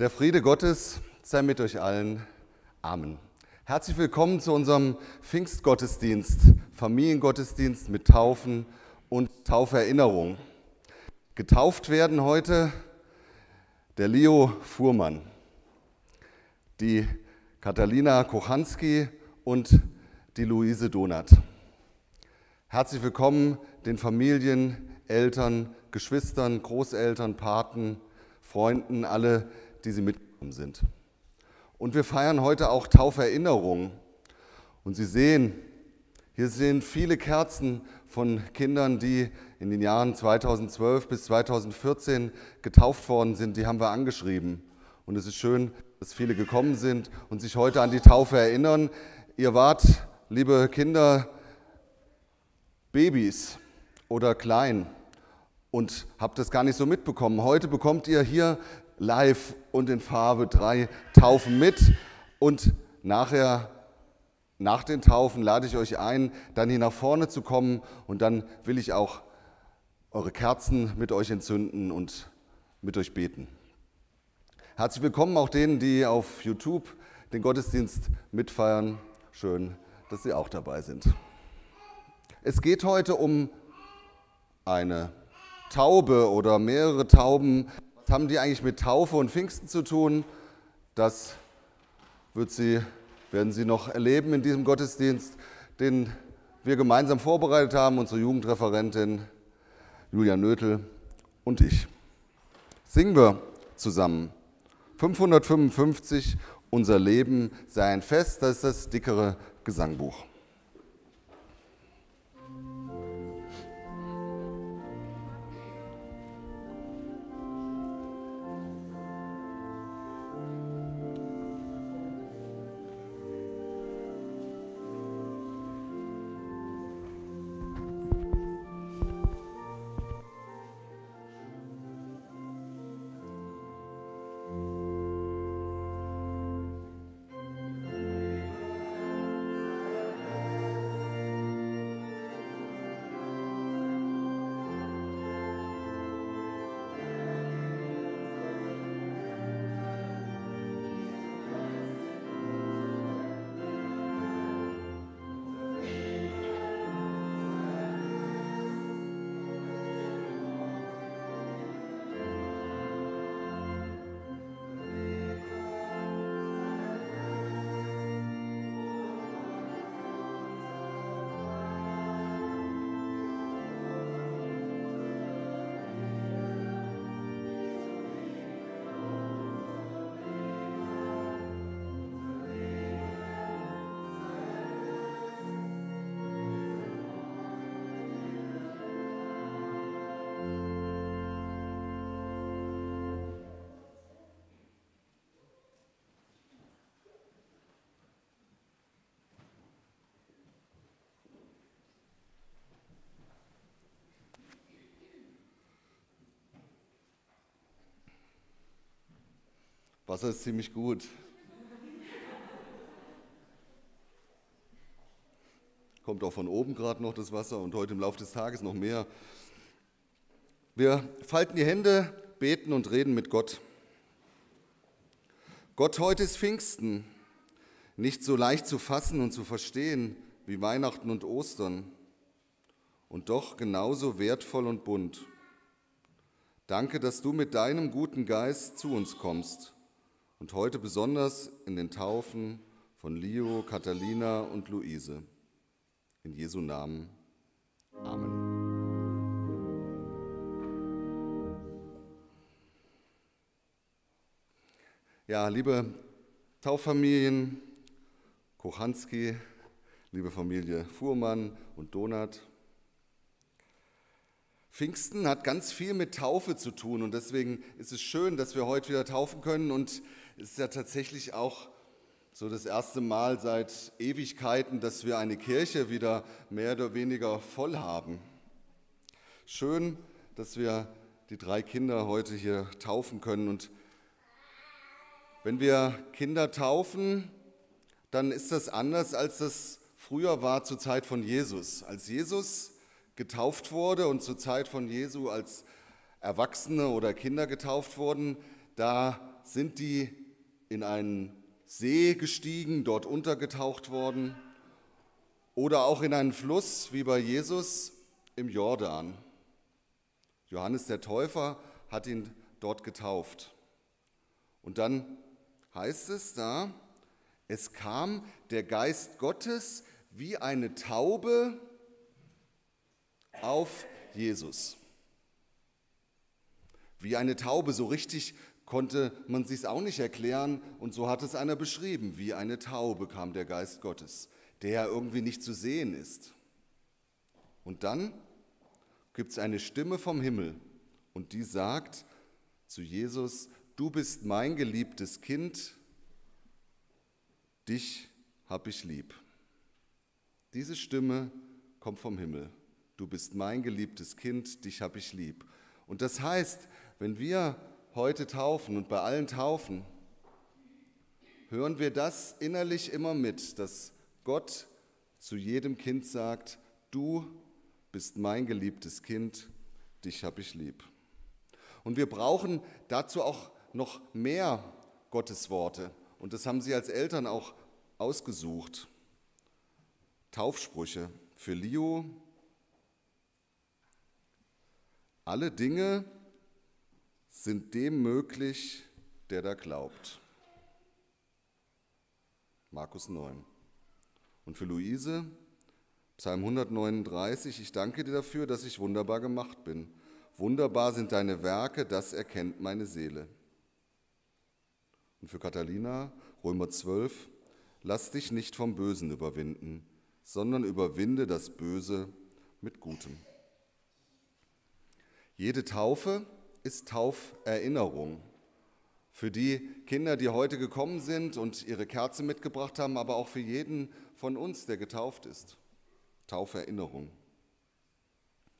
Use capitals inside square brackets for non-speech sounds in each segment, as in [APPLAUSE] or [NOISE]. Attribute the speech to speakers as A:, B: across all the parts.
A: Der Friede Gottes sei mit euch allen. Amen. Herzlich willkommen zu unserem Pfingstgottesdienst, Familiengottesdienst mit Taufen und Tauferinnerung. Getauft werden heute der Leo Fuhrmann, die Katalina Kochanski und die Luise Donat. Herzlich willkommen den Familien, Eltern, Geschwistern, Großeltern, Paten, Freunden, alle, die sie mitgekommen sind. Und wir feiern heute auch Tauferinnerung. Und Sie sehen, hier sind viele Kerzen von Kindern, die in den Jahren 2012 bis 2014 getauft worden sind. Die haben wir angeschrieben. Und es ist schön, dass viele gekommen sind und sich heute an die Taufe erinnern. Ihr wart, liebe Kinder, Babys oder klein und habt das gar nicht so mitbekommen. Heute bekommt ihr hier live und in Farbe drei Taufen mit. Und nachher, nach den Taufen, lade ich euch ein, dann hier nach vorne zu kommen. Und dann will ich auch eure Kerzen mit euch entzünden und mit euch beten. Herzlich willkommen auch denen, die auf YouTube den Gottesdienst mitfeiern. Schön, dass Sie auch dabei sind. Es geht heute um eine Taube oder mehrere Tauben, haben die eigentlich mit Taufe und Pfingsten zu tun? Das sie, werden Sie noch erleben in diesem Gottesdienst, den wir gemeinsam vorbereitet haben, unsere Jugendreferentin Julia Nötel und ich. Singen wir zusammen. 555, unser Leben sei ein Fest, das ist das dickere Gesangbuch. Wasser ist ziemlich gut. Kommt auch von oben gerade noch das Wasser und heute im Laufe des Tages noch mehr. Wir falten die Hände, beten und reden mit Gott. Gott, heute ist Pfingsten, nicht so leicht zu fassen und zu verstehen wie Weihnachten und Ostern und doch genauso wertvoll und bunt. Danke, dass du mit deinem guten Geist zu uns kommst und heute besonders in den Taufen von Leo, Catalina und Luise. In Jesu Namen. Amen. Ja, liebe Tauffamilien, Kochanski, liebe Familie Fuhrmann und Donat, Pfingsten hat ganz viel mit Taufe zu tun und deswegen ist es schön, dass wir heute wieder taufen können und es ist ja tatsächlich auch so das erste Mal seit Ewigkeiten, dass wir eine Kirche wieder mehr oder weniger voll haben. Schön, dass wir die drei Kinder heute hier taufen können. Und wenn wir Kinder taufen, dann ist das anders, als das früher war zur Zeit von Jesus. Als Jesus getauft wurde und zur Zeit von Jesu als Erwachsene oder Kinder getauft wurden, da sind die in einen See gestiegen, dort untergetaucht worden oder auch in einen Fluss wie bei Jesus im Jordan. Johannes der Täufer hat ihn dort getauft. Und dann heißt es da, es kam der Geist Gottes wie eine Taube auf Jesus. Wie eine Taube, so richtig konnte man sich auch nicht erklären und so hat es einer beschrieben. Wie eine Taube kam der Geist Gottes, der irgendwie nicht zu sehen ist. Und dann gibt es eine Stimme vom Himmel und die sagt zu Jesus, du bist mein geliebtes Kind, dich hab ich lieb. Diese Stimme kommt vom Himmel. Du bist mein geliebtes Kind, dich hab ich lieb. Und das heißt, wenn wir heute taufen und bei allen Taufen, hören wir das innerlich immer mit, dass Gott zu jedem Kind sagt, du bist mein geliebtes Kind, dich hab ich lieb. Und wir brauchen dazu auch noch mehr Gottes Worte. Und das haben Sie als Eltern auch ausgesucht. Taufsprüche für Leo. Alle Dinge sind dem möglich, der da glaubt. Markus 9. Und für Luise, Psalm 139, ich danke dir dafür, dass ich wunderbar gemacht bin. Wunderbar sind deine Werke, das erkennt meine Seele. Und für Katharina, Römer 12, lass dich nicht vom Bösen überwinden, sondern überwinde das Böse mit Gutem. Jede Taufe ist Tauferinnerung. Für die Kinder, die heute gekommen sind und ihre Kerze mitgebracht haben, aber auch für jeden von uns, der getauft ist. Tauferinnerung.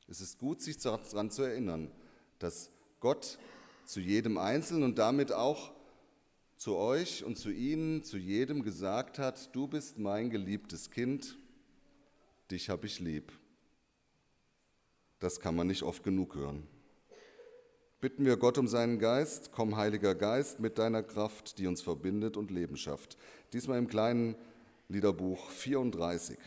A: Es ist gut, sich daran zu erinnern, dass Gott zu jedem Einzelnen und damit auch zu euch und zu ihnen, zu jedem gesagt hat, du bist mein geliebtes Kind, dich habe ich lieb. Das kann man nicht oft genug hören. Bitten wir Gott um seinen Geist, komm Heiliger Geist mit deiner Kraft, die uns verbindet und Leben schafft. Diesmal im kleinen Liederbuch 34.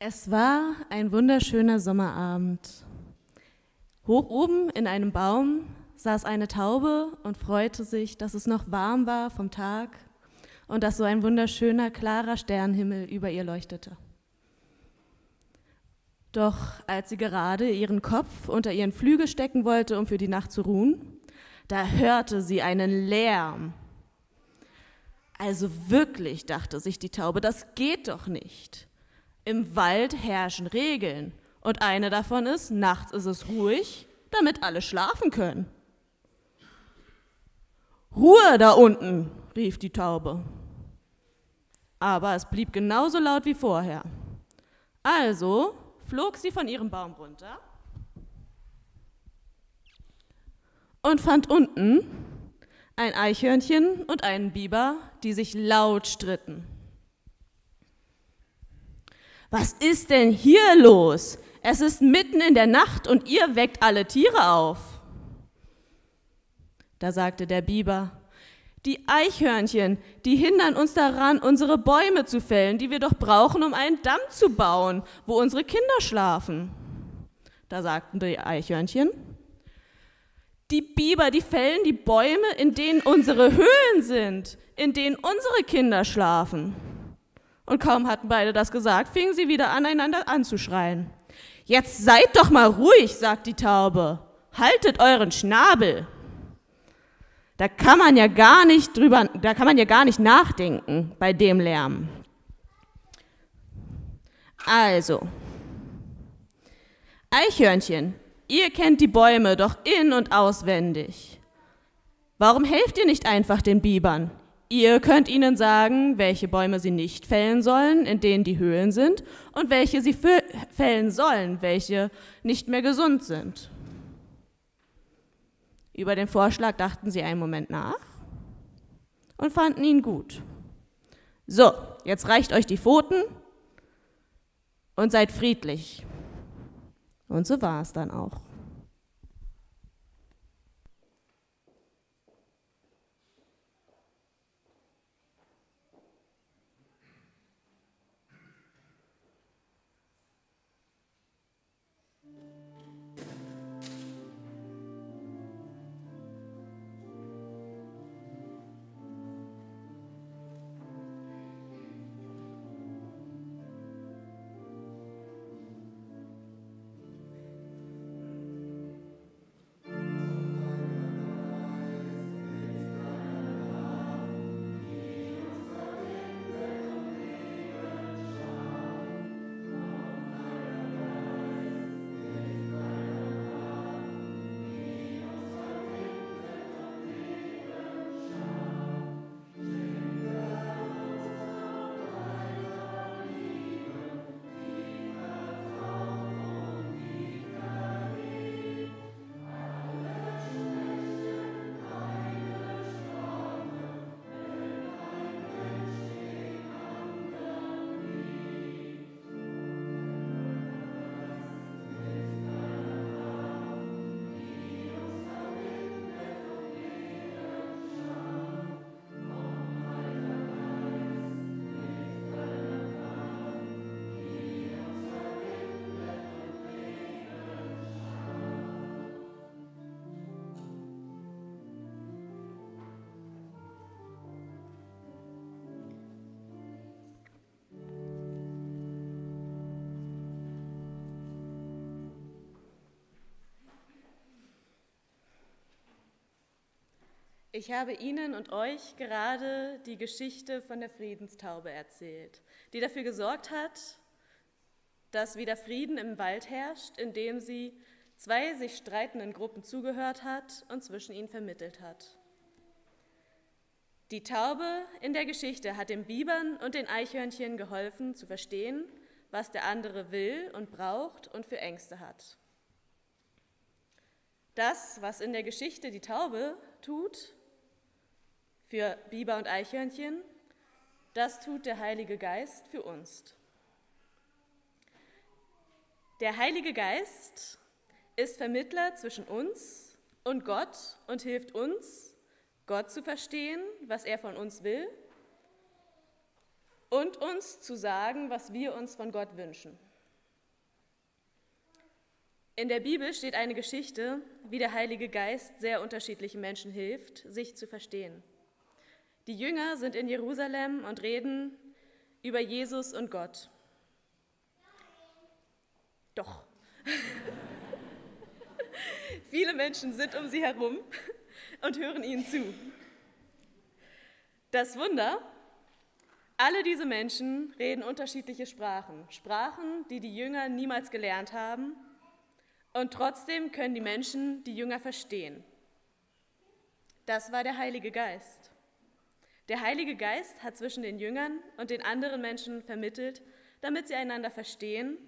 B: Es war ein wunderschöner Sommerabend. Hoch oben in einem Baum saß eine Taube und freute sich, dass es noch warm war vom Tag und dass so ein wunderschöner, klarer Sternenhimmel über ihr leuchtete. Doch als sie gerade ihren Kopf unter ihren Flügel stecken wollte, um für die Nacht zu ruhen, da hörte sie einen Lärm. Also wirklich, dachte sich die Taube, das geht doch nicht. Im Wald herrschen Regeln und eine davon ist, nachts ist es ruhig, damit alle schlafen können. Ruhe da unten, rief die Taube. Aber es blieb genauso laut wie vorher. Also flog sie von ihrem Baum runter und fand unten ein Eichhörnchen und einen Biber, die sich laut stritten. Was ist denn hier los? Es ist mitten in der Nacht und ihr weckt alle Tiere auf. Da sagte der Biber, die Eichhörnchen, die hindern uns daran, unsere Bäume zu fällen, die wir doch brauchen, um einen Damm zu bauen, wo unsere Kinder schlafen. Da sagten die Eichhörnchen, die Biber, die fällen die Bäume, in denen unsere Höhlen sind, in denen unsere Kinder schlafen. Und kaum hatten beide das gesagt, fingen sie wieder aneinander anzuschreien. Jetzt seid doch mal ruhig, sagt die Taube. Haltet euren Schnabel. Da kann man ja gar nicht drüber, da kann man ja gar nicht nachdenken bei dem Lärm. Also, Eichhörnchen, ihr kennt die Bäume doch in und auswendig. Warum helft ihr nicht einfach den Bibern? Ihr könnt ihnen sagen, welche Bäume sie nicht fällen sollen, in denen die Höhlen sind, und welche sie fällen sollen, welche nicht mehr gesund sind. Über den Vorschlag dachten sie einen Moment nach und fanden ihn gut. So, jetzt reicht euch die Pfoten und seid friedlich. Und so war es dann auch. Ich habe Ihnen und euch gerade die Geschichte von der Friedenstaube erzählt, die dafür gesorgt hat, dass wieder Frieden im Wald herrscht, indem sie zwei sich streitenden Gruppen zugehört hat und zwischen ihnen vermittelt hat. Die Taube in der Geschichte hat den Bibern und den Eichhörnchen geholfen zu verstehen, was der andere will und braucht und für Ängste hat. Das, was in der Geschichte die Taube tut, für Biber und Eichhörnchen, das tut der Heilige Geist für uns. Der Heilige Geist ist Vermittler zwischen uns und Gott und hilft uns, Gott zu verstehen, was er von uns will und uns zu sagen, was wir uns von Gott wünschen. In der Bibel steht eine Geschichte, wie der Heilige Geist sehr unterschiedlichen Menschen hilft, sich zu verstehen. Die Jünger sind in Jerusalem und reden über Jesus und Gott. Doch. [LAUGHS] Viele Menschen sind um sie herum und hören ihnen zu. Das Wunder, alle diese Menschen reden unterschiedliche Sprachen, Sprachen, die die Jünger niemals gelernt haben, und trotzdem können die Menschen die Jünger verstehen. Das war der Heilige Geist. Der Heilige Geist hat zwischen den Jüngern und den anderen Menschen vermittelt, damit sie einander verstehen,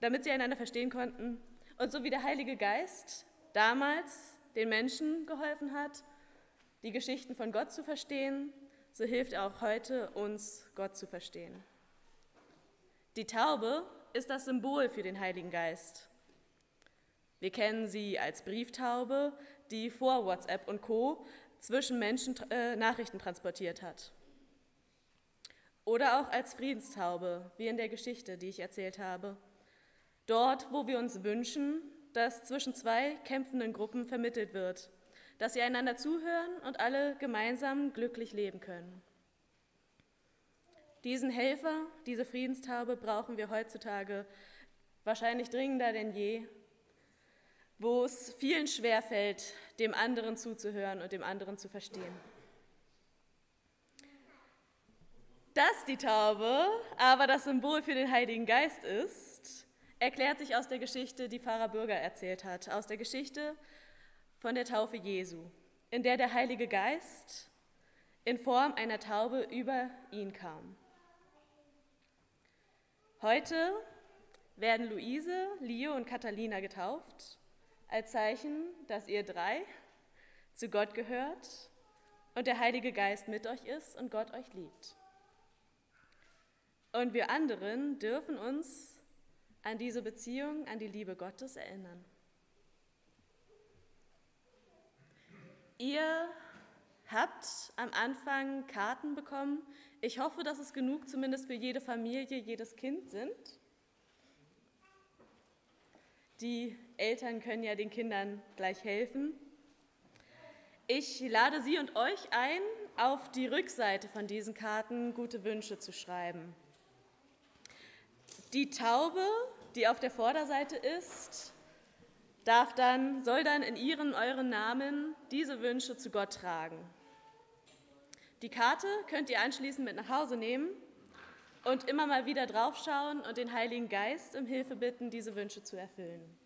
B: damit sie einander verstehen konnten. Und so wie der Heilige Geist damals den Menschen geholfen hat, die Geschichten von Gott zu verstehen, so hilft er auch heute uns, Gott zu verstehen. Die Taube ist das Symbol für den Heiligen Geist. Wir kennen sie als Brieftaube, die vor WhatsApp und Co zwischen Menschen äh, Nachrichten transportiert hat. Oder auch als Friedenstaube, wie in der Geschichte, die ich erzählt habe. Dort, wo wir uns wünschen, dass zwischen zwei kämpfenden Gruppen vermittelt wird, dass sie einander zuhören und alle gemeinsam glücklich leben können. Diesen Helfer, diese Friedenstaube brauchen wir heutzutage wahrscheinlich dringender denn je, wo es vielen schwerfällt, dem anderen zuzuhören und dem anderen zu verstehen. Dass die Taube aber das Symbol für den Heiligen Geist ist, erklärt sich aus der Geschichte, die Pfarrer Bürger erzählt hat, aus der Geschichte von der Taufe Jesu, in der der Heilige Geist in Form einer Taube über ihn kam. Heute werden Luise, Leo und Catalina getauft als Zeichen, dass ihr drei zu Gott gehört und der Heilige Geist mit euch ist und Gott euch liebt. Und wir anderen dürfen uns an diese Beziehung, an die Liebe Gottes erinnern. Ihr habt am Anfang Karten bekommen. Ich hoffe, dass es genug zumindest für jede Familie, jedes Kind sind. Die Eltern können ja den Kindern gleich helfen. Ich lade Sie und euch ein, auf die Rückseite von diesen Karten gute Wünsche zu schreiben. Die Taube, die auf der Vorderseite ist, darf dann, soll dann in ihren, euren Namen diese Wünsche zu Gott tragen. Die Karte könnt ihr anschließend mit nach Hause nehmen und immer mal wieder draufschauen und den Heiligen Geist um Hilfe bitten, diese Wünsche zu erfüllen.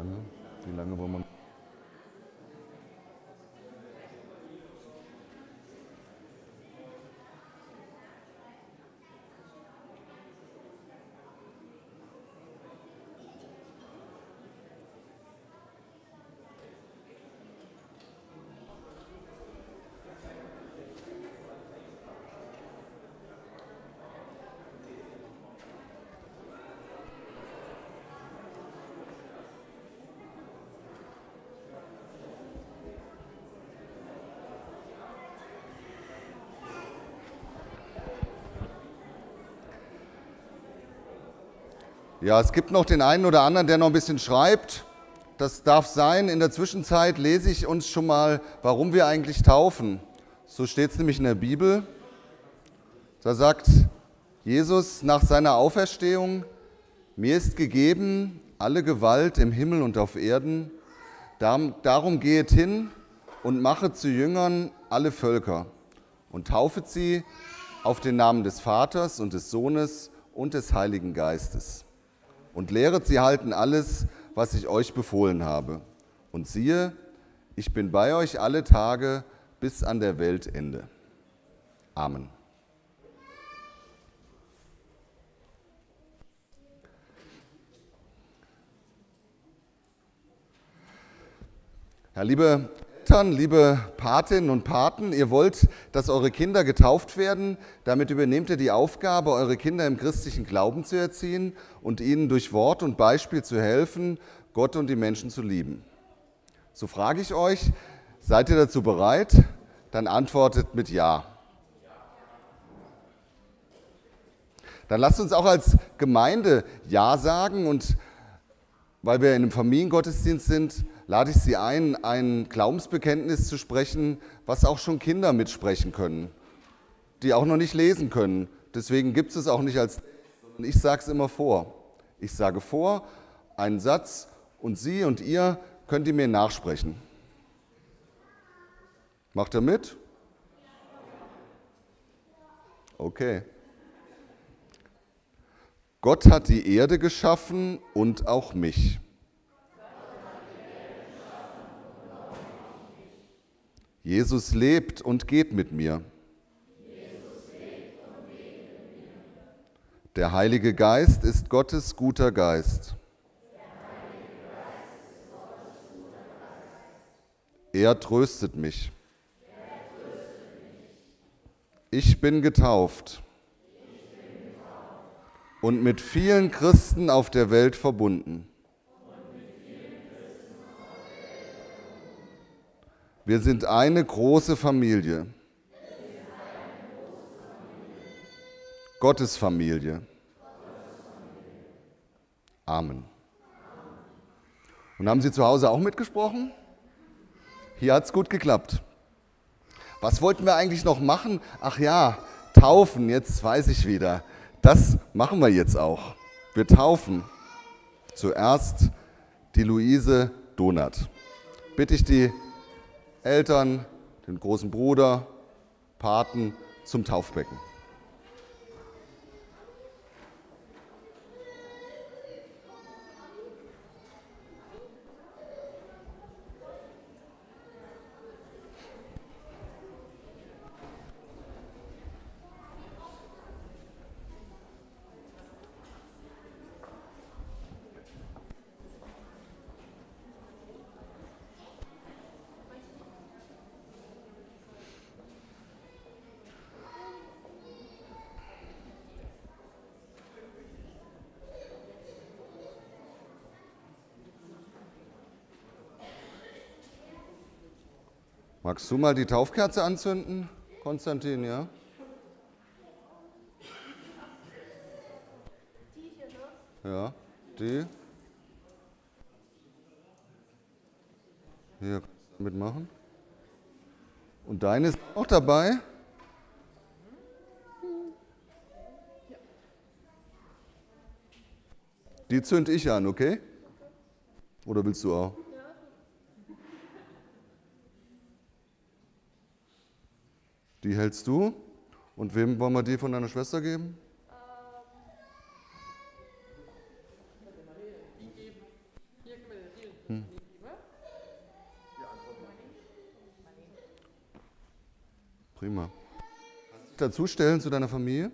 A: Lange? Wie lange wollen wir? Ja, es gibt noch den einen oder anderen, der noch ein bisschen schreibt. Das darf sein. In der Zwischenzeit lese ich uns schon mal, warum wir eigentlich taufen. So steht es nämlich in der Bibel. Da sagt Jesus nach seiner Auferstehung, mir ist gegeben alle Gewalt im Himmel und auf Erden. Darum gehet hin und machet zu Jüngern alle Völker und taufet sie auf den Namen des Vaters und des Sohnes und des Heiligen Geistes und lehret sie halten alles, was ich euch befohlen habe. Und siehe, ich bin bei euch alle Tage bis an der Weltende. Amen. Ja, liebe Eltern, liebe Patinnen und Paten, ihr wollt, dass eure Kinder getauft werden. Damit übernehmt ihr die Aufgabe, eure Kinder im christlichen Glauben zu erziehen und ihnen durch Wort und Beispiel zu helfen, Gott und die Menschen zu lieben. So frage ich euch, seid ihr dazu bereit? Dann antwortet mit Ja. Dann lasst uns auch als Gemeinde Ja sagen und weil wir in einem Familiengottesdienst sind, lade ich Sie ein, ein Glaubensbekenntnis zu sprechen, was auch schon Kinder mitsprechen können, die auch noch nicht lesen können. Deswegen gibt es es auch nicht als, ich sage es immer vor. Ich sage vor einen Satz und Sie und ihr könnt ihr mir nachsprechen. Macht er mit? Okay. Gott hat die Erde geschaffen und auch mich. Jesus lebt und geht mit mir. Der Heilige Geist ist Gottes guter Geist. Er tröstet mich. Ich bin getauft und mit vielen Christen auf der Welt verbunden. Wir sind eine große Familie. Gottes Familie. Amen. Und haben Sie zu Hause auch mitgesprochen? Hier hat es gut geklappt. Was wollten wir eigentlich noch machen? Ach ja, taufen, jetzt weiß ich wieder. Das machen wir jetzt auch. Wir taufen zuerst die Luise Donat. Bitte ich die Eltern, den großen Bruder, Paten zum Taufbecken. Magst du mal die Taufkerze anzünden, Konstantin, ja? Ja, die. Hier, kannst du mitmachen. Und deine ist auch dabei? Die zünd ich an, okay? Oder willst du auch? Die hältst du. Und wem wollen wir die von deiner Schwester geben? Hm. Prima. Kannst du dich dazustellen zu deiner Familie?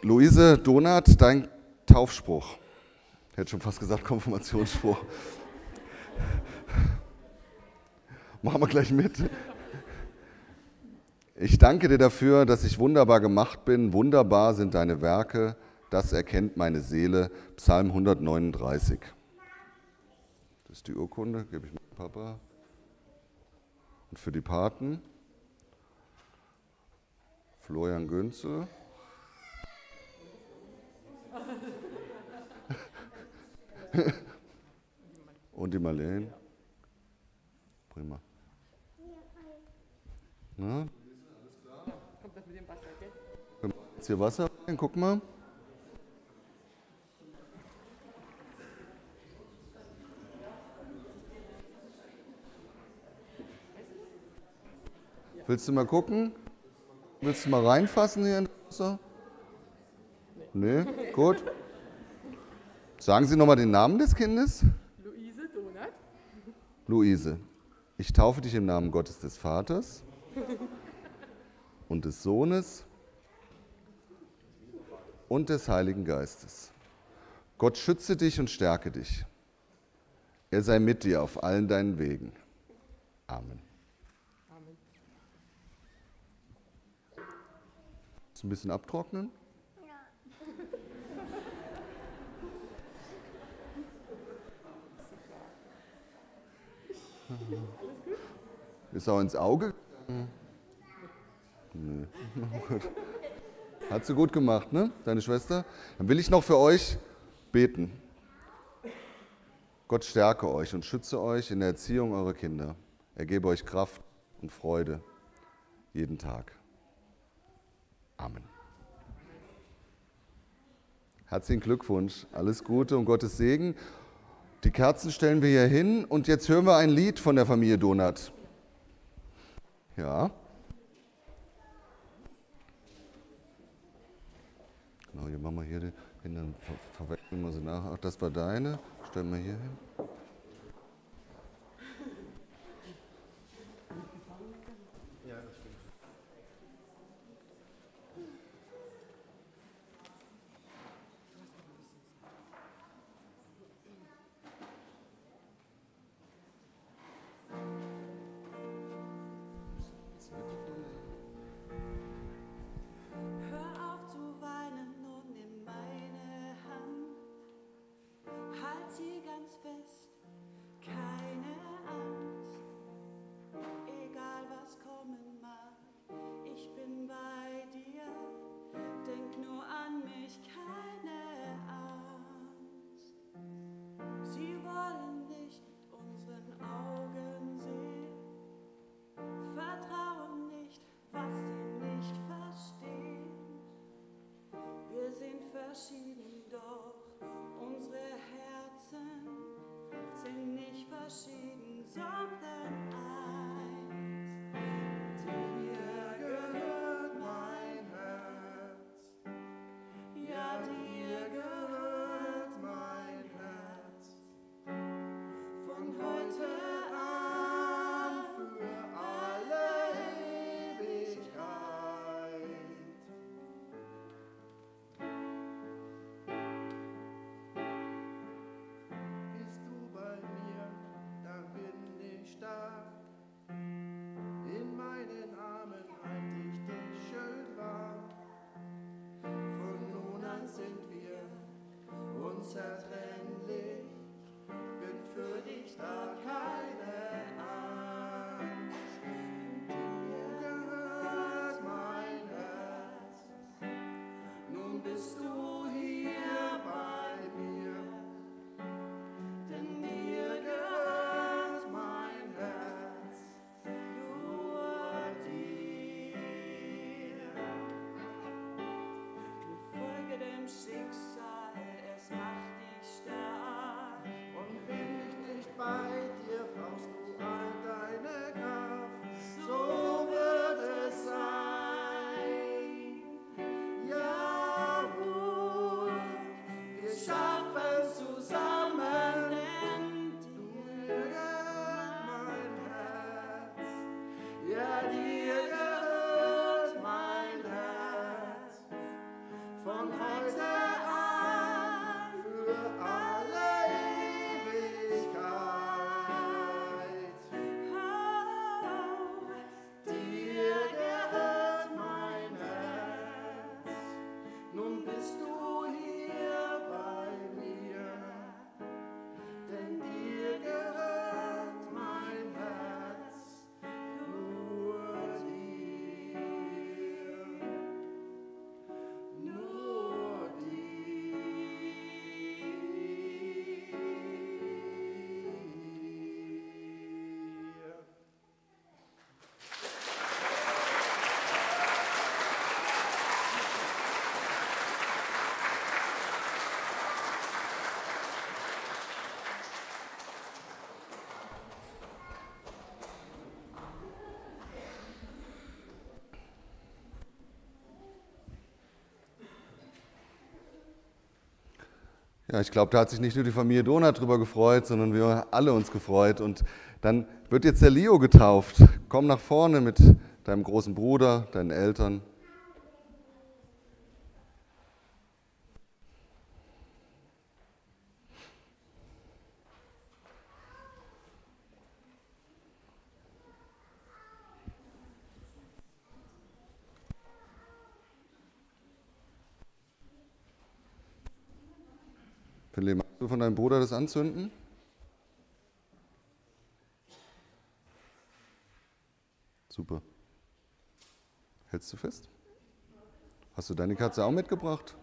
A: Luise Donat, dein Taufspruch. Ich hätte schon fast gesagt Konfirmationsspruch. Machen wir gleich mit. Ich danke dir dafür, dass ich wunderbar gemacht bin. Wunderbar sind deine Werke. Das erkennt meine Seele. Psalm 139. Das ist die Urkunde, gebe ich meinem Papa. Und für die Paten Florian Günzel. [LAUGHS] Und die Marlene. Prima. Na? Kommt das mit dem Wasser, gell? Jetzt hier Wasser rein, guck mal. Willst du mal gucken? Willst du mal reinfassen hier in das Wasser? Nee, gut. Sagen Sie nochmal den Namen des Kindes.
C: Luise Donat.
A: Luise, ich taufe dich im Namen Gottes des Vaters und des Sohnes und des Heiligen Geistes. Gott schütze dich und stärke dich. Er sei mit dir auf allen deinen Wegen. Amen.
C: Amen.
A: Ein bisschen abtrocknen? Ist auch ins Auge? Nee. Hat sie gut gemacht, ne? Deine Schwester? Dann will ich noch für euch beten. Gott stärke euch und schütze euch in der Erziehung eurer Kinder. Er gebe euch Kraft und Freude jeden Tag. Amen. Herzlichen Glückwunsch, alles Gute und Gottes Segen. Die Kerzen stellen wir hier hin und jetzt hören wir ein Lied von der Familie Donat. Ja. Genau, hier machen wir hier den, dann ver verwechseln wir sie nach. Ach, das war deine. Stellen wir hier hin.
D: something Ja,
E: ich
A: glaube, da hat sich nicht nur die Familie Donat drüber gefreut, sondern wir alle uns gefreut. Und dann wird jetzt der Leo getauft. Komm nach vorne mit deinem großen Bruder, deinen Eltern. Philipp, magst du von deinem Anzünden? Super. Hältst du fest? Hast du deine Katze auch mitgebracht?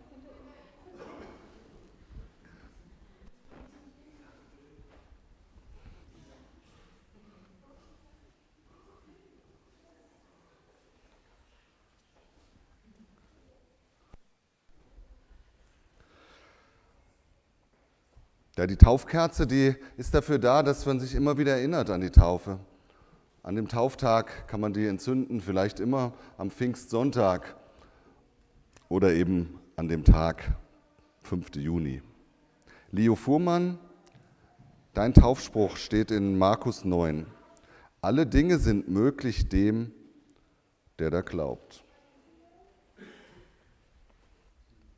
A: Ja, die Taufkerze, die ist dafür da, dass man sich immer wieder erinnert an die Taufe. An dem Tauftag kann man die entzünden, vielleicht immer am Pfingstsonntag oder eben an dem Tag, 5. Juni. Leo Fuhrmann, dein Taufspruch steht in Markus 9. Alle Dinge sind möglich dem, der da glaubt.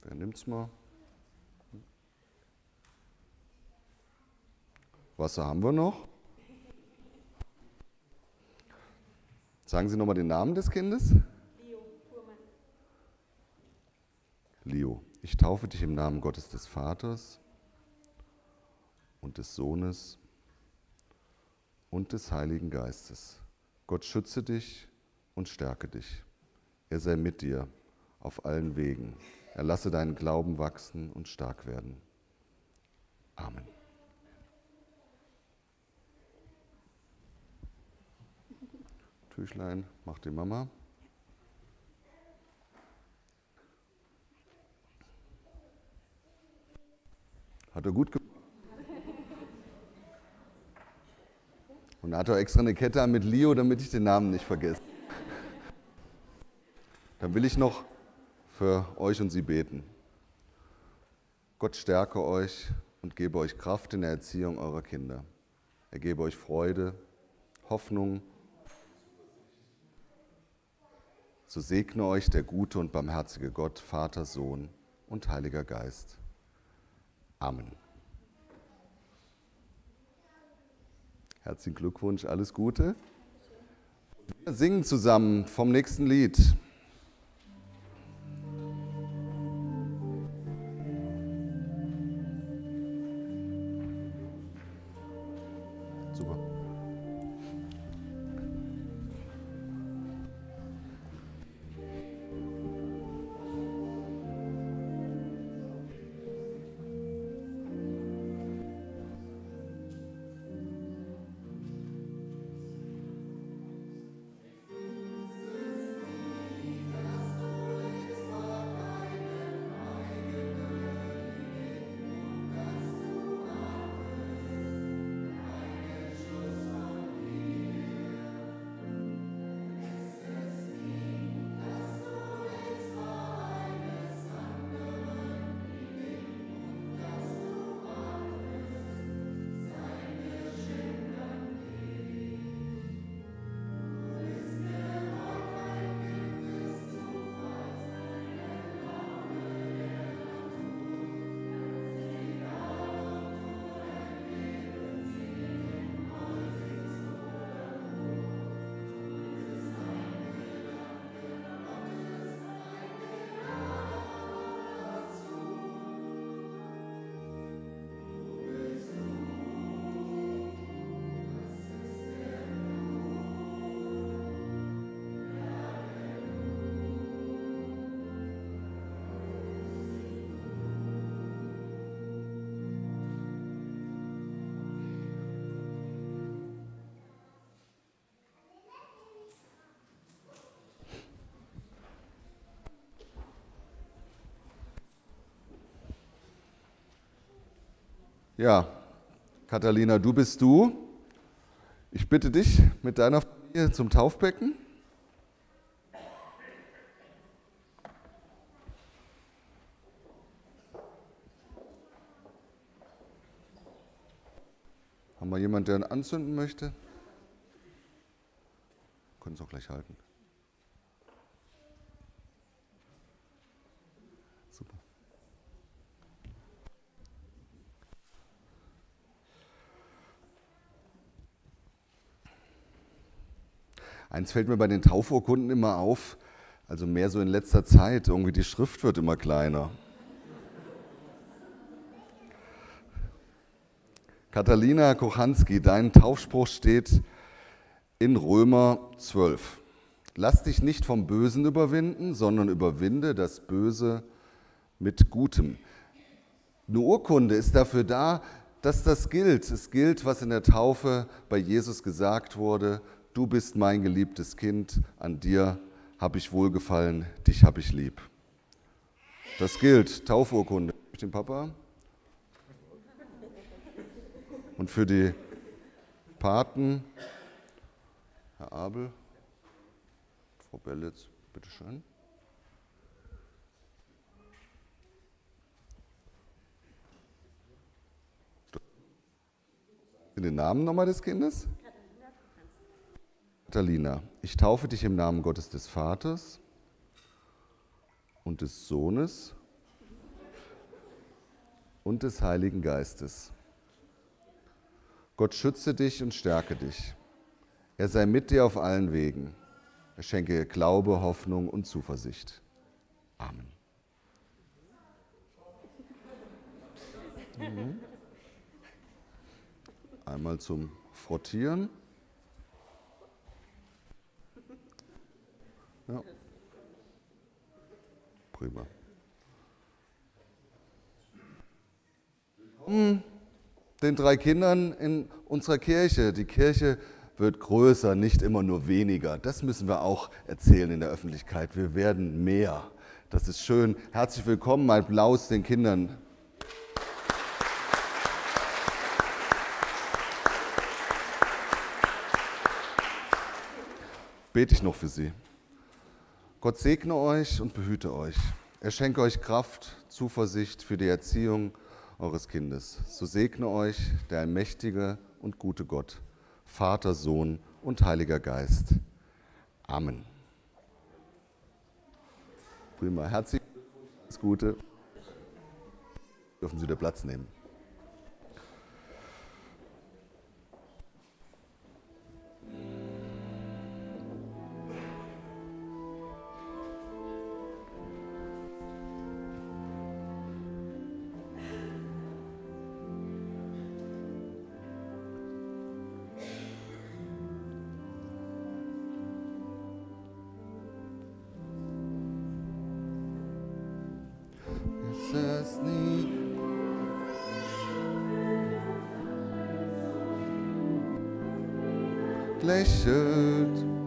A: Wer nimmt's mal? Wasser haben wir noch. Sagen Sie nochmal den Namen des Kindes. Leo, ich taufe dich im Namen Gottes des Vaters und des Sohnes und des Heiligen Geistes. Gott schütze dich und stärke dich. Er sei mit dir auf allen Wegen. Er lasse deinen Glauben wachsen und stark werden. Amen. Tüchlein macht die Mama. Hat er gut gemacht. Und hat er extra eine Kette mit Leo, damit ich den Namen nicht vergesse. Dann will ich noch für euch und sie beten. Gott stärke euch und gebe euch Kraft in der Erziehung eurer Kinder. Er gebe euch Freude, Hoffnung so segne euch der gute und barmherzige Gott, Vater, Sohn und Heiliger Geist. Amen. Herzlichen Glückwunsch, alles Gute. Wir singen zusammen vom nächsten Lied. Ja, Katharina, du bist du. Ich bitte dich mit deiner Familie zum Taufbecken. Haben wir jemanden, der ihn anzünden möchte? Können es auch gleich halten. Eins fällt mir bei den Taufurkunden immer auf, also mehr so in letzter Zeit, irgendwie die Schrift wird immer kleiner. Katalina Kochanski, dein Taufspruch steht in Römer 12. Lass dich nicht vom Bösen überwinden, sondern überwinde das Böse mit Gutem. Eine Urkunde ist dafür da, dass das gilt. Es gilt, was in der Taufe bei Jesus gesagt wurde. Du bist mein geliebtes Kind, an dir habe ich wohlgefallen, dich habe ich lieb. Das gilt, Taufurkunde. Den Papa? Und für die Paten, Herr Abel, Frau Bellitz, bitteschön. Den Namen nochmal des Kindes? Catalina, ich taufe dich im Namen Gottes des Vaters und des Sohnes und des Heiligen Geistes. Gott schütze dich und stärke dich. Er sei mit dir auf allen Wegen. Er schenke Glaube, Hoffnung und Zuversicht. Amen. Mhm. Einmal zum Frottieren. Ja. Prima. Willkommen den drei Kindern in unserer Kirche. Die Kirche wird größer, nicht immer nur weniger. Das müssen wir auch erzählen in der Öffentlichkeit. Wir werden mehr. Das ist schön. Herzlich willkommen, mein Applaus den Kindern. Bete ich noch für Sie. Gott segne euch und behüte euch. Er schenke euch Kraft, Zuversicht für die Erziehung eures Kindes. So segne euch der allmächtige und gute Gott, Vater, Sohn und Heiliger Geist. Amen. Prima. Herzlich alles Gute. Dürfen Sie wieder Platz nehmen. pleasured.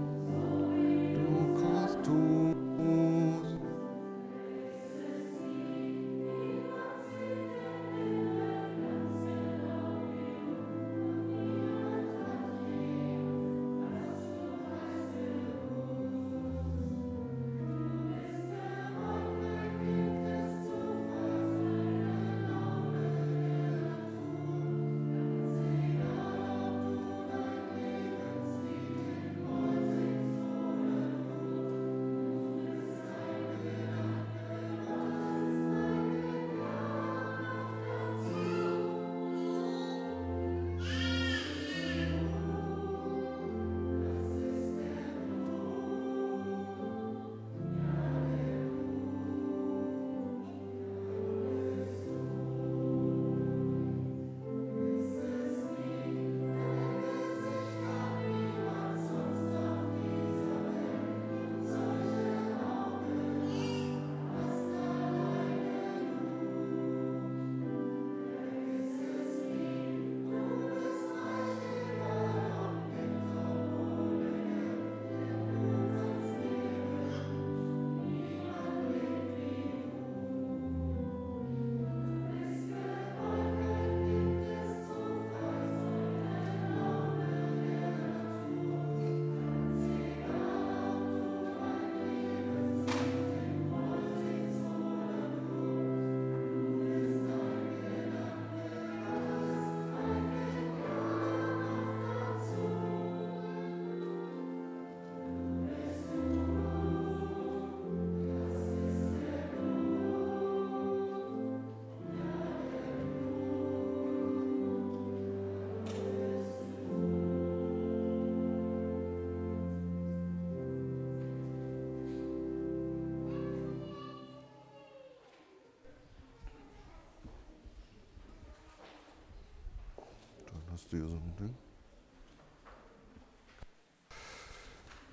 A: Ein Ding?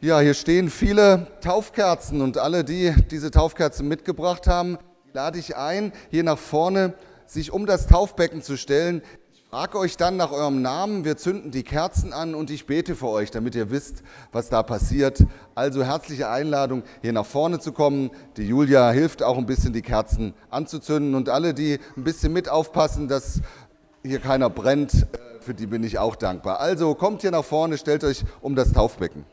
A: Ja, hier stehen viele Taufkerzen und alle, die diese Taufkerzen mitgebracht haben, lade ich ein, hier nach vorne sich um das Taufbecken zu stellen. Ich frage euch dann nach eurem Namen, wir zünden die Kerzen an und ich bete für euch, damit ihr wisst, was da passiert. Also herzliche Einladung, hier nach vorne zu kommen. Die Julia hilft auch ein bisschen, die Kerzen anzuzünden und alle, die ein bisschen mit aufpassen, dass hier keiner brennt, äh, für die bin ich auch dankbar. Also kommt hier nach vorne, stellt euch um das Taufbecken.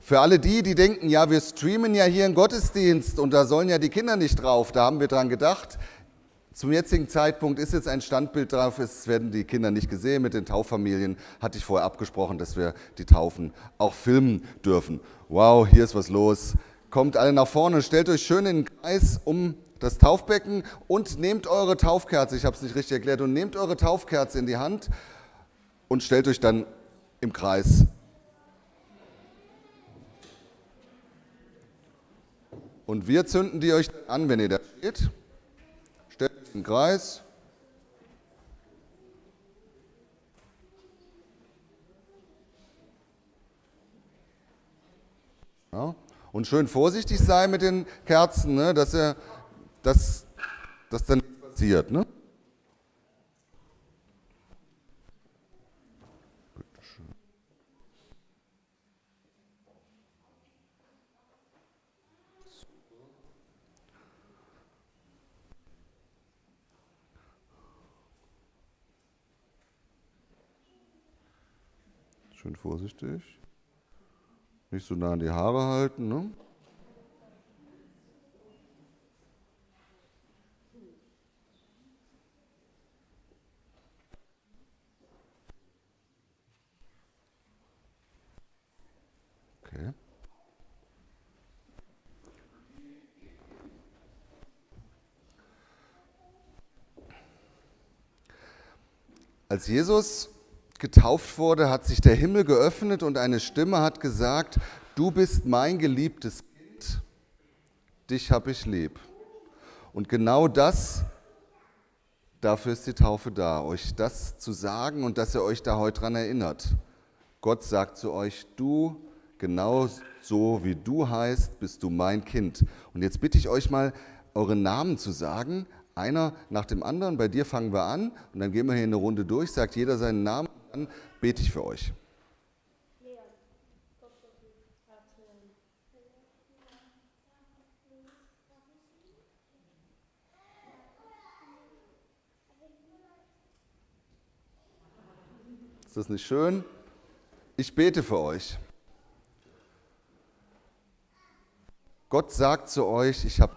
A: Für alle die, die denken, ja, wir streamen ja hier einen Gottesdienst und da sollen ja die Kinder nicht drauf, da haben wir dran gedacht. Zum jetzigen Zeitpunkt ist jetzt ein Standbild drauf, es werden die Kinder nicht gesehen. Mit den Tauffamilien hatte ich vorher abgesprochen, dass wir die Taufen auch filmen dürfen. Wow, hier ist was los. Kommt alle nach vorne, stellt euch schön in den Kreis um das Taufbecken und nehmt eure Taufkerze, ich habe es nicht richtig erklärt, und nehmt eure Taufkerze in die Hand und stellt euch dann im Kreis Und wir zünden die euch an, wenn ihr da steht. Stellt euch im Kreis. Ja. Und schön vorsichtig sein mit den Kerzen, ne, dass, er, dass, dass dann nichts passiert. Ne? Schön vorsichtig. Nicht so nah an die Haare halten. Ne? Okay. Als Jesus getauft wurde, hat sich der Himmel geöffnet und eine Stimme hat gesagt, du bist mein geliebtes Kind, dich habe ich lieb. Und genau das, dafür ist die Taufe da, euch das zu sagen und dass ihr euch da heute dran erinnert. Gott sagt zu euch, du, genau so wie du heißt, bist du mein Kind. Und jetzt bitte ich euch mal, eure Namen zu sagen, einer nach dem anderen. Bei dir fangen wir an und dann gehen wir hier eine Runde durch, sagt jeder seinen Namen dann bete ich für euch. Ist das nicht schön? Ich bete für euch. Gott sagt zu euch, ich habe,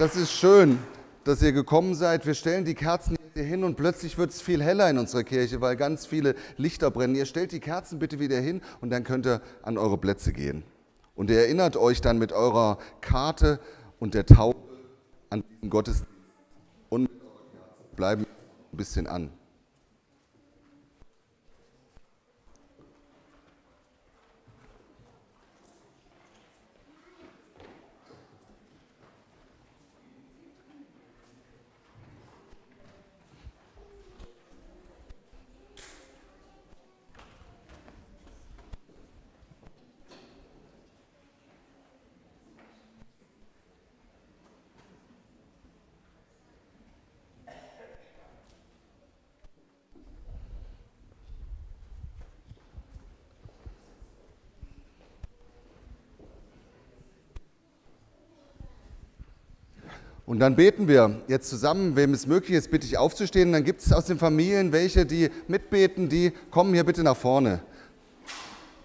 A: Das ist schön, dass ihr gekommen seid. Wir stellen die Kerzen hier hin und plötzlich wird es viel heller in unserer Kirche, weil ganz viele Lichter brennen. Ihr stellt die Kerzen bitte wieder hin und dann könnt ihr an eure Plätze gehen. Und ihr erinnert euch dann mit eurer Karte und der Taube an diesen Gottesdienst und bleiben ein bisschen an. Dann beten wir jetzt zusammen, wem es möglich ist, bitte ich aufzustehen. Dann gibt es aus den Familien welche, die mitbeten, die kommen hier bitte nach vorne.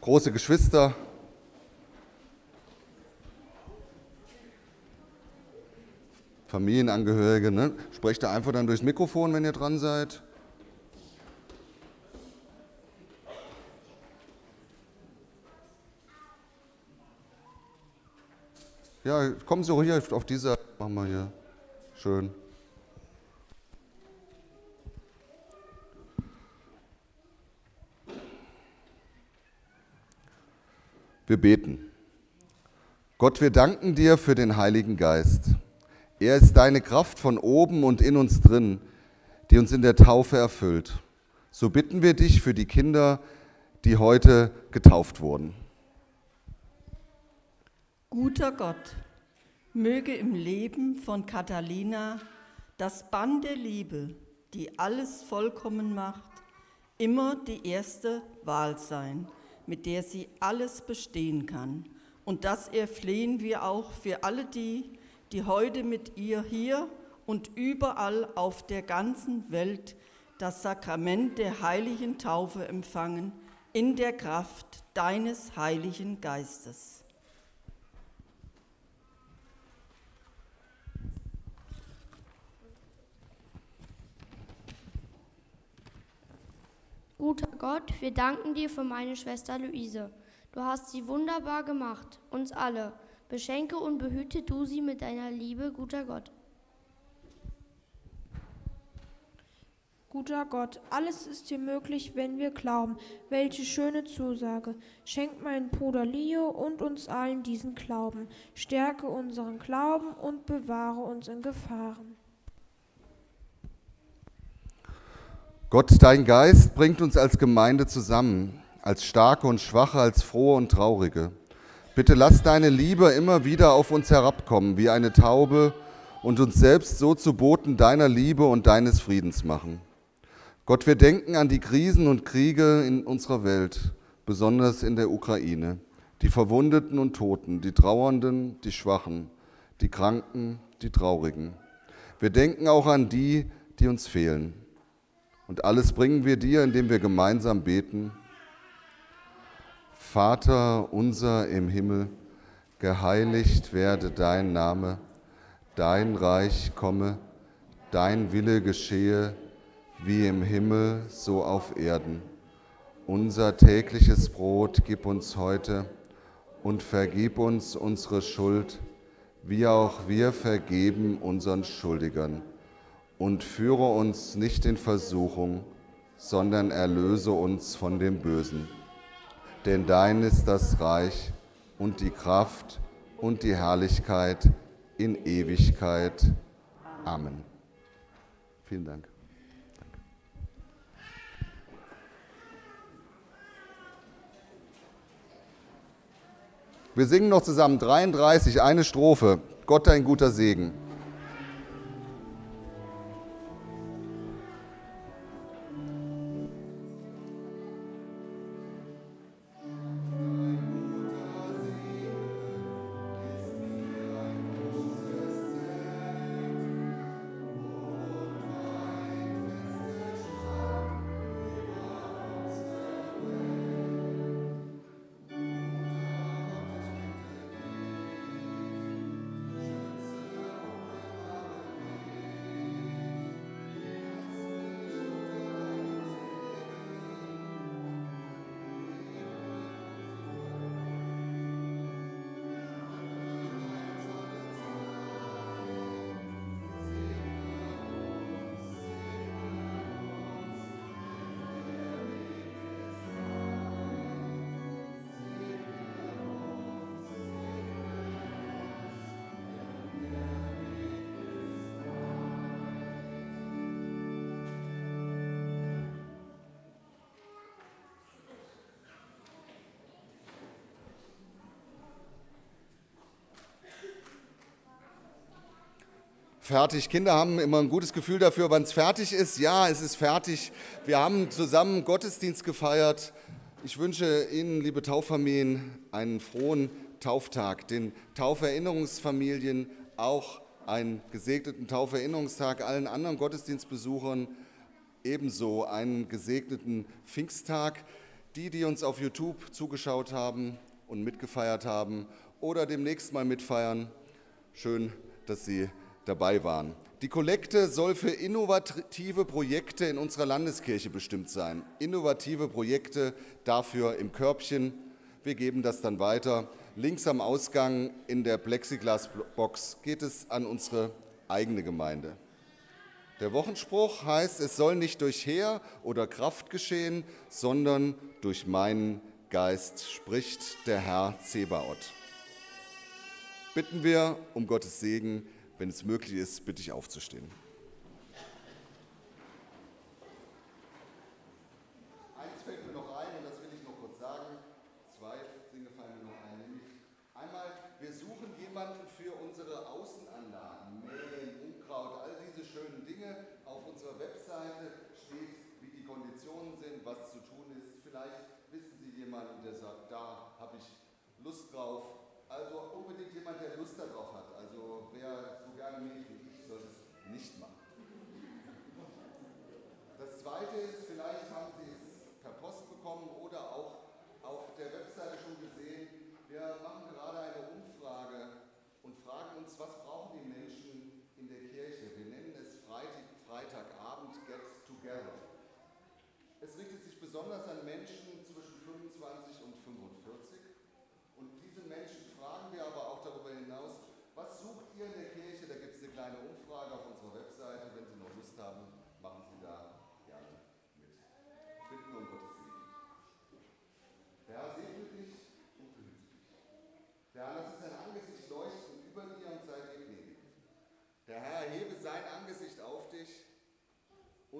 A: Große Geschwister. Familienangehörige, ne? sprecht da einfach dann durchs Mikrofon, wenn ihr dran seid. Ja, kommen Sie hier auf dieser, machen wir hier. Schön. Wir beten. Gott, wir danken dir für den Heiligen Geist. Er ist deine Kraft von oben und in uns drin, die uns in der Taufe erfüllt. So bitten wir dich für die Kinder, die heute getauft wurden.
E: Guter Gott, möge im Leben von Catalina das Band der Liebe, die alles vollkommen macht, immer die erste Wahl sein, mit der sie alles bestehen kann. Und das erflehen wir auch für alle die, die heute mit ihr hier und überall auf der ganzen Welt das Sakrament der heiligen Taufe empfangen, in der Kraft deines heiligen Geistes.
F: Guter Gott, wir danken dir für meine Schwester Luise. Du hast sie wunderbar gemacht, uns alle. Beschenke und behüte du sie mit deiner Liebe, guter Gott.
G: Guter Gott, alles ist dir möglich, wenn wir glauben. Welche schöne Zusage. Schenk meinen Bruder Leo und uns allen diesen Glauben. Stärke unseren Glauben und bewahre uns in Gefahren.
A: Gott, dein Geist bringt uns als Gemeinde zusammen, als Starke und Schwache, als Frohe und Traurige. Bitte lass deine Liebe immer wieder auf uns herabkommen, wie eine Taube, und uns selbst so zu Boten deiner Liebe und deines Friedens machen. Gott, wir denken an die Krisen und Kriege in unserer Welt, besonders in der Ukraine, die Verwundeten und Toten, die Trauernden, die Schwachen, die Kranken, die Traurigen. Wir denken auch an die, die uns fehlen. Und alles bringen wir dir, indem wir gemeinsam beten. Vater unser im Himmel, geheiligt werde dein Name, dein Reich komme, dein Wille geschehe, wie im Himmel, so auf Erden. Unser tägliches Brot gib uns heute und vergib uns unsere Schuld, wie auch wir vergeben unseren Schuldigern und führe uns nicht in Versuchung, sondern erlöse uns von dem Bösen. Denn dein ist das Reich und die Kraft und die Herrlichkeit in Ewigkeit. Amen. Vielen Dank. Wir singen noch zusammen 33, eine Strophe. Gott ein guter Segen. Fertig. Kinder haben immer ein gutes Gefühl dafür, wann es fertig ist. Ja, es ist fertig. Wir haben zusammen Gottesdienst gefeiert. Ich wünsche Ihnen, liebe Tauffamilien, einen frohen Tauftag, den Tauferinnerungsfamilien auch einen gesegneten Tauferinnerungstag, allen anderen Gottesdienstbesuchern ebenso einen gesegneten Pfingsttag. Die, die uns auf YouTube zugeschaut haben und mitgefeiert haben oder demnächst mal mitfeiern, schön, dass Sie dabei waren. Die Kollekte soll für innovative Projekte in unserer Landeskirche bestimmt sein. Innovative Projekte dafür im Körbchen. Wir geben das dann weiter. Links am Ausgang in der Plexiglasbox geht es an unsere eigene Gemeinde. Der Wochenspruch heißt, es soll nicht durch Heer oder Kraft geschehen, sondern durch meinen Geist spricht der Herr Zebaoth. Bitten wir um Gottes Segen wenn es möglich ist, bitte ich aufzustehen.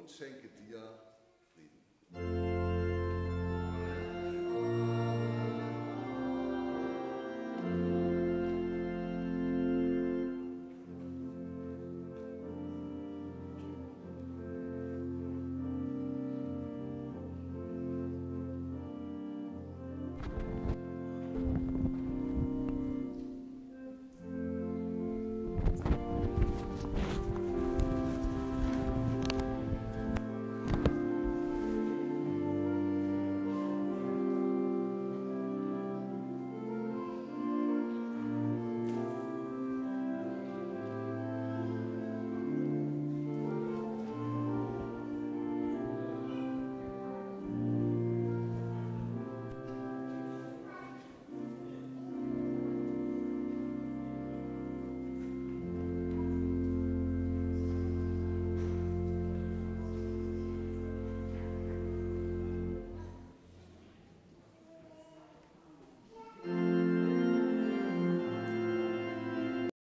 A: und schenke dir